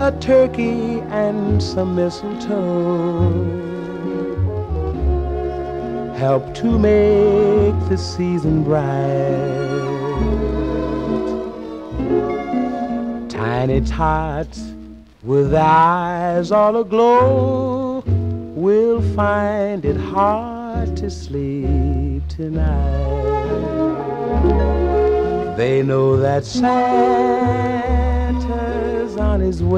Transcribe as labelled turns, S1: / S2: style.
S1: a turkey and some mistletoe help to make the season bright. Tiny tots with eyes all aglow will find it hard to sleep tonight. They know that Santa's on his way.